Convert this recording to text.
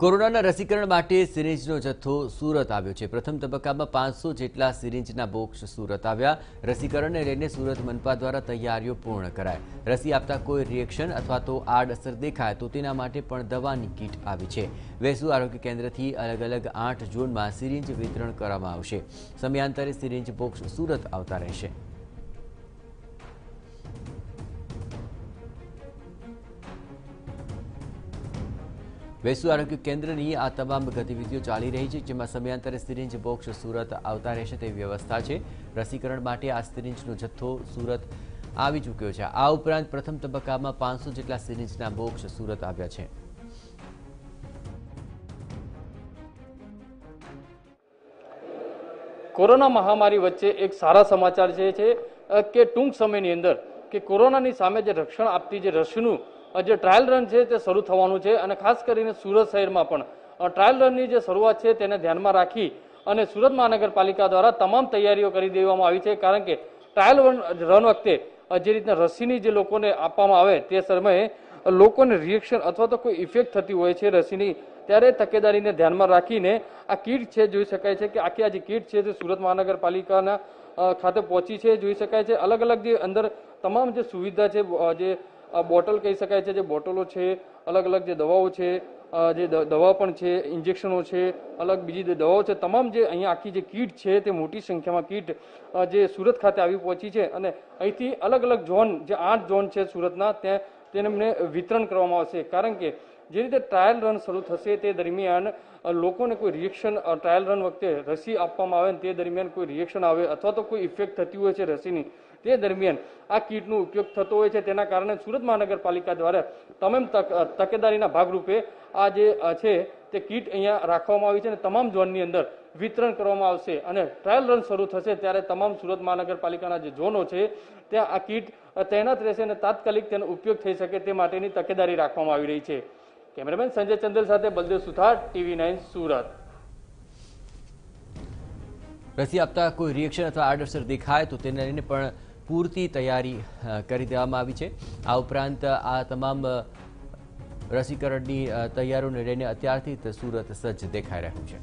કોરોનાના રસીકરણ માટે સિરિંજનો જથ્થો સુરત આવ્યો છે. પ્રથમ તબક્કામાં પાંચસો જેટલા સિરિંજના બોક્સ સુરત આવ્યા. રસીકરણને લઈને સુરત મનપા દ્વારા તૈયારીઓ પૂર્ણ કરાય રસી આપતા કોઈ રિએક્શન અથવા તો આડઅસર દેખાય તો તેના માટે પણ દવાની કીટ આવી છે. વેસુ આરોગ્ય કેન્દ્રથી અલગ અલગ આઠ ઝોનમાં સિરિંજ વિતરણ કરવામાં આવશે. સમયાંતરે સિરિંજ બોક્સ સુરત આવતા રહેશે. વેસુ આરોગ્ય કેન્દ્રની આ તમામ ગતિવિધિઓ ચાલી રહી છે, જેમાં સમયાંતરે સિરિંજ બોક્સ સુરત આવતા રહેશે તેવી વ્યવસ્થા છે. રસીકરણ માટે આ સિરિંજનો જથ્થો સુરત આવી ચૂક્યો છે. આ ઉપરાંત પ્રથમ તબક્કામાં પાંચસો જેટલા સિરિંજના બોક્સ સુરત આવ્યા છે. કોરોના મહામારી વચ્ચે એક સારા સમાચાર જે છે કે ટૂંક સમયની અંદર કે કોરોનાની સામે જે રક્ષણ આપતી જે રસીનું જે ટ્રાયલ રન છે તે શરૂ થવાનું છે અને ખાસ કરીને સુરત શહેરમાં પણ. ટ્રાયલ રનની જે શરૂઆત છે તેને ધ્યાનમાં રાખી અને સુરત મહાનગરપાલિકા દ્વારા તમામ તૈયારીઓ કરી દેવામાં આવી છે કારણ કે ટ્રાયલ રન વખતે જે રીતના રસીની જે લોકોને આપવામાં આવે તે સમયે લોકોને રિએક્શન અથવા તો કોઈ ઇફેક્ટ થતી હોય છે રસીની, ત્યારે તકેદારીને ધ્યાનમાં રાખીને આ કીટ છે જોઈ શકાય છે કે આખી આ જે કીટ છે તે સુરત મહાનગરપાલિકાના ખાતે પહોંચી છે. જોઈ શકાય છે અલગ અલગ જે અંદર તમામ જે સુવિધા છે જે બોટલ કહી શકાય છે, જે બોટલો છે, અલગ અલગ જે દવાઓ છે જે દવા પણ છે, ઇન્જેક્શનો છે, અલગ બીજી દવાઓ છે, તમામ જે અહીંયા આખી જે કીટ છે, તે મોટી સંખ્યામાં કીટ જે સુરત ખાતે આવી પહોંચી છે અને અહીંથી અલગ અલગ ઝોન, જે આઠ ઝોન છે સુરતના, ત્યાં તેમને વિતરણ કરવામાં આવશે. કારણ કે જે રીતે ટ્રાયલ રન શરૂ થશે તે દરમિયાન લોકોને કોઈ રિએક્શન ટ્રાયલ રન વખતે રસી આપવામાં આવે ને તે દરમિયાન કોઈ રિએક્શન આવે અથવા તો કોઈ ઇફેક્ટ થતી હોય છે રસીની તે દરમિયાન આ કીટનો ઉપયોગ થતો હોય છે. તેના કારણે સુરત મહાનગરપાલિકા દ્વારા તમામ તકેદારીના ભાગરૂપે આ જે છે તે કીટ અહીંયા રાખવામાં આવી છે અને તમામ ઝોનની અંદર વિતરણ કરવામાં આવશે અને ટ્રાયલ રન શરૂ થશે ત્યારે તમામ સુરત મહાનગરપાલિકાના જે ઝોનો છે ત્યાં આ કીટ તૈનાત રહેશે અને તાત્કાલિક તેનો ઉપયોગ થઈ શકે તે માટેની તકેદારી રાખવામાં આવી રહી છે. કેમેરામેન સંજય ચંદલ સાથે બલદેવ સુથાર, ટીવી નાઇન, સુરત. રસી આપતા કોઈ રિએક્શન અથવા આડઅસર દેખાય તો તેને લઈને પણ પૂરતી તૈયારી કરી દેવામાં આવી છે. આ ઉપરાંત આ તમામ રસીકરણની તૈયારીઓને લઈને અત્યારથી સુરત સજ્જ દેખાઈ રહ્યું છે.